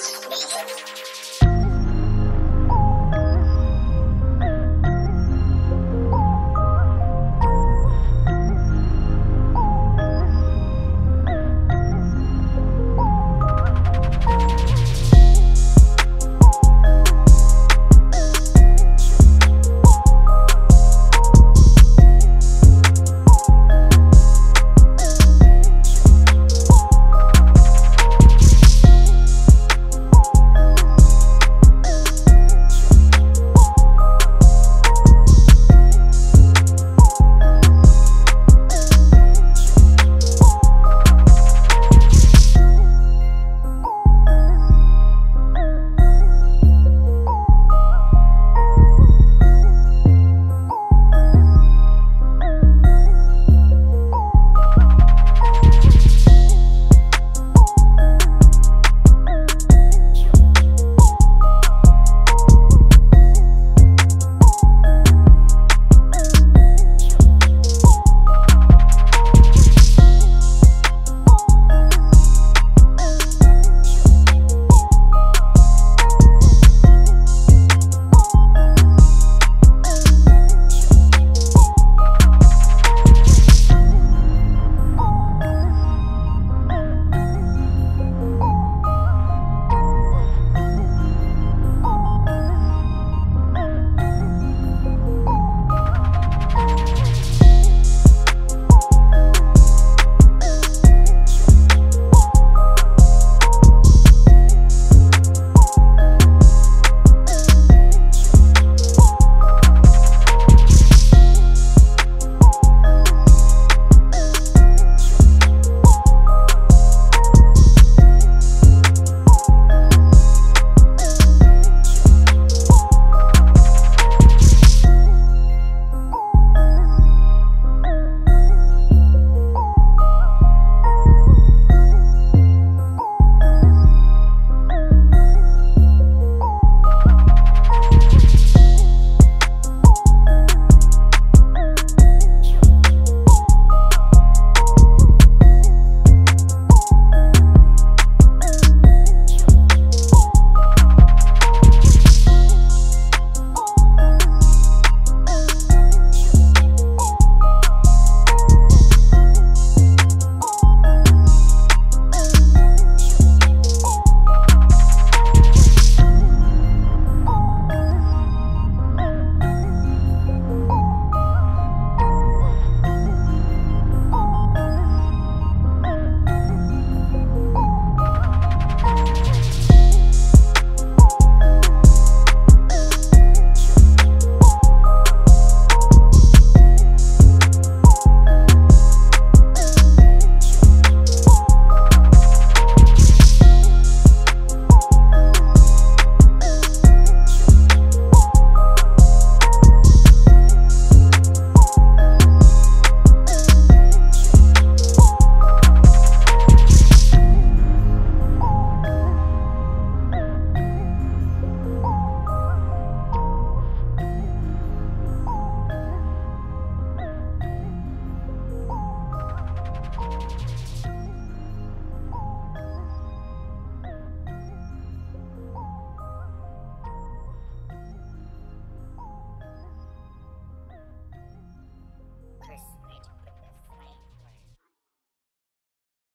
Música